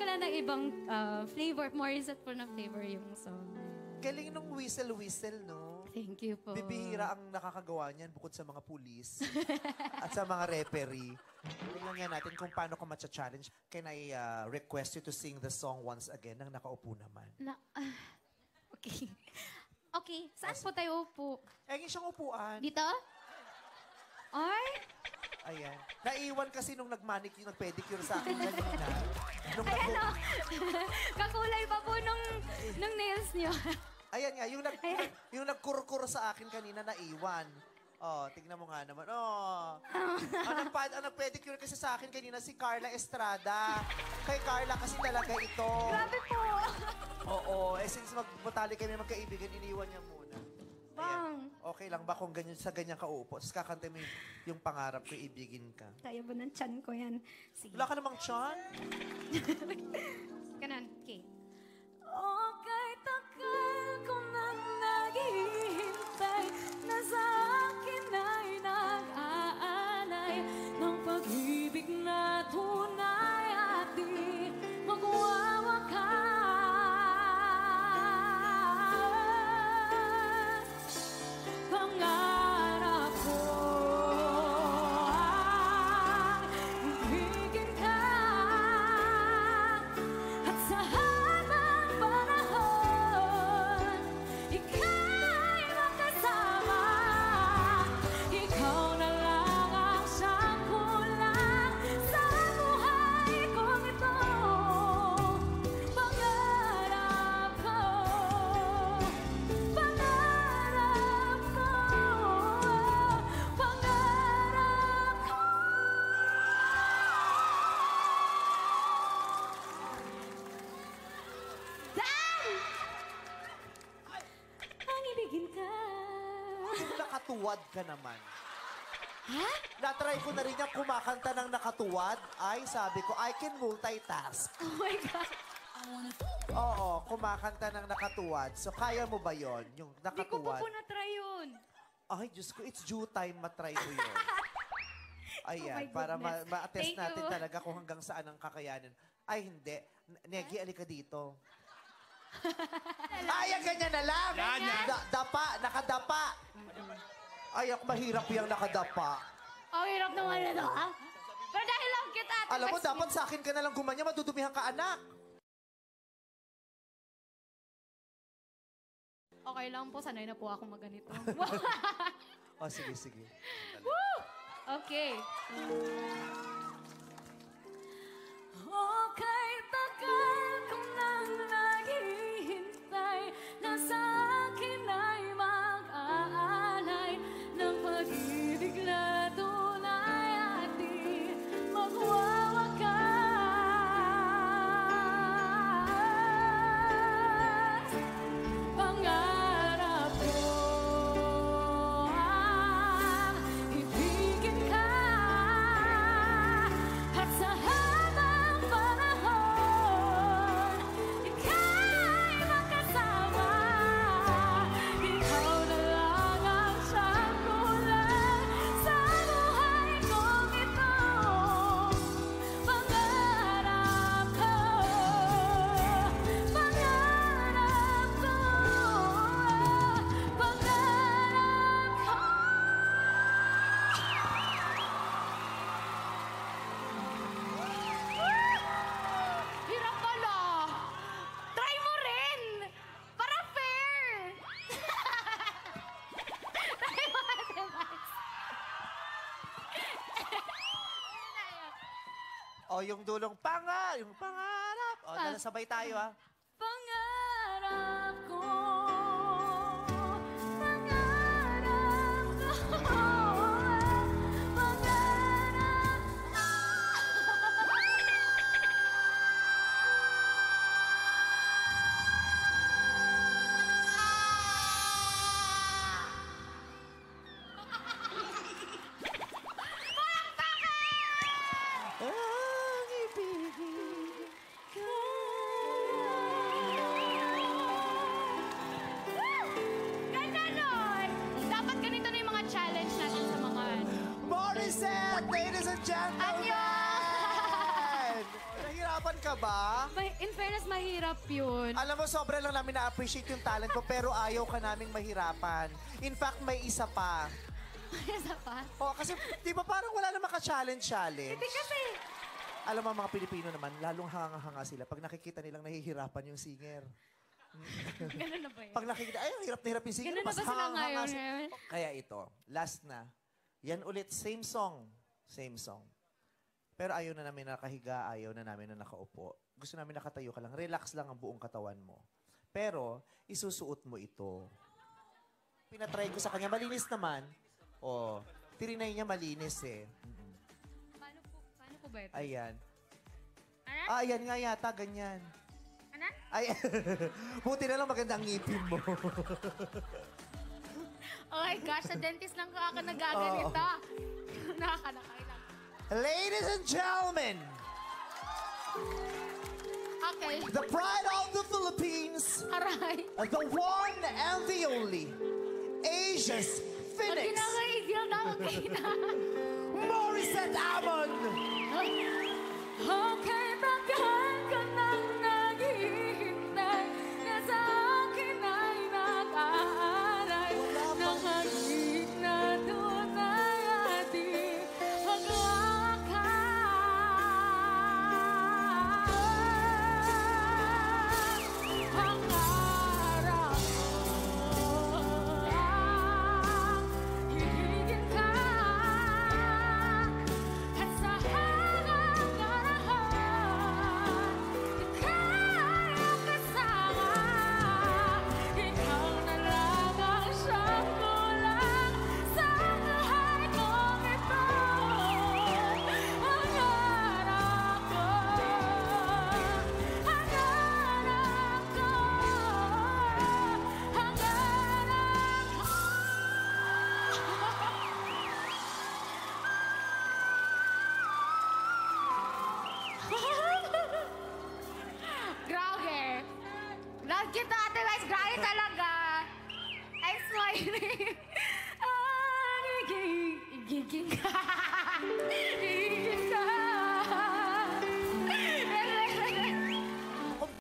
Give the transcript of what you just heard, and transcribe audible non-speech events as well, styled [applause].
ko lang ng ibang ah, flavor. More reset po na flavor yung song. Galing nung whistle-whistle, no? Thank you po. Bibihira ang nakakagawa niyan bukod sa mga pulis [laughs] at sa mga referee. Tingnan nga natin kung paano ko matcha-challenge. Can I uh, request you to sing the song once again nang nakaupo naman? Na, ah, okay. Okay. Saan po tayo upo? Eh, yung siyang upuan. Dito? Ay? Ayan. Naiwan kasi nung nag-manicure, nag-pedicure sa akin kanina. [laughs] Nung nag- ano? [laughs] Kakulay pa po nung, nung nails niyo. Ayan nga, yung, nag, Ayan. yung nagkurkur sa akin kanina, naiwan. Oh, tignan mo nga naman. Oh. ang, nagpa- ang nag-pedicure kasi sa akin kanina si Carla Estrada. Kay Carla kasi talaga ito. Grabe po. Oo, eh since magbatali kami magkaibigan, iniwan niya muna. Bang. Okay lang ba kung ganyan, sa ganyan ka uupo? Tapos kakanta mo yung, yung pangarap ko, ibigin ka. Kaya ba ng chan ko yan? Sige. Wala ka namang chan? Kanan. [laughs] Yung nakatuwad ka naman. Ha? Natry ko na rin yung kumakanta ng nakatuwad. Ay, sabi ko, I can multitask. Oh my God. Oo, kumakanta ng nakatuwad. So, kaya mo ba yon Yung Hindi ko pa nakatuwad? po na-try yun. Ay, Diyos ko, it's due time matry mo yun. [laughs] Ayan, Oh my para ma- goodness. ma-attest Thank natin you. talaga kung hanggang saan ang kakayanin. Ay, hindi. N- Negi, alika dito. Ay, ang ganyan na lang. Ganyan. Da- dapa, nakadapa. Ay, ako mahirap yung nakadapa. Ang hirap naman na to, ha? Pero dahil lang kita, Ate Alam mo, dapat sa akin ka na lang gumanya, madudumihan ka, anak. Okay lang po, sanay na po ako maganito. O, [laughs] [laughs] oh, sige, sige. okay. Okay, O, Oh, yung dulong panga, yung pangarap. O, Ah. sabay tayo, ha. At ladies and gentlemen! Nahirapan ka ba? May- In fairness, mahirap yun. Alam mo, sobra lang namin na-appreciate yung talent mo, pero ayaw ka naming mahirapan. In fact, may isa pa. Isa pa? Oh, kasi, di ba parang wala na maka-challenge-challenge? Hindi kasi, Alam mo, mga Pilipino naman, lalong hanga-hanga sila pag nakikita nilang nahihirapan yung singer. [laughs] ganun na ba yun? Pag nakikita, ay, ang hirap na hirap yung singer. Ganun na ba sila ngayon? sila. ngayon? Kaya ito, last na. Yan ulit, same song. Same song. Pero ayaw na namin nakahiga, ayaw na namin na nakaupo. Gusto namin nakatayo ka lang. Relax lang ang buong katawan mo. Pero, isusuot mo ito. Pinatry ko sa kanya. Malinis naman. O, tirinay niya malinis eh. Mm-mm. Paano po, paano po ba ito? Ayan. Ano? Ah, ayan nga yata, ganyan. Ano? Ay, [laughs] buti na lang maganda ang ngipin mo. [laughs] Oh my gosh, sa dentist lang ko ako nagaganito. Nakakalakay [laughs] Ladies and gentlemen, Okay. the pride of the Philippines, Aray. the one and the only, Asia's Phoenix, kinakaigil na ako na. [laughs] Morissette Amon. Okay, bakit ka kita, Ate Wes. Grabe talaga. I'm smiling. Ah, giging. Giging.